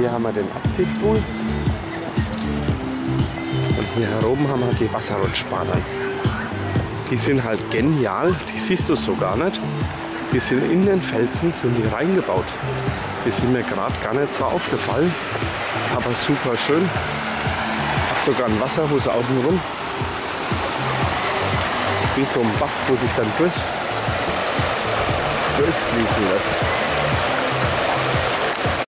hier haben wir den Apfelpool. Und hier herum haben wir die Wasserrutschbahnen. Die sind halt genial, die siehst du so gar nicht. Die sind in den Felsen, sind die reingebaut. Die sind mir gerade gar nicht so aufgefallen, aber super schön. Ach, sogar ein Wasserhus außenrum. Wie so ein Bach, wo sich dann durch, durchfließen lässt.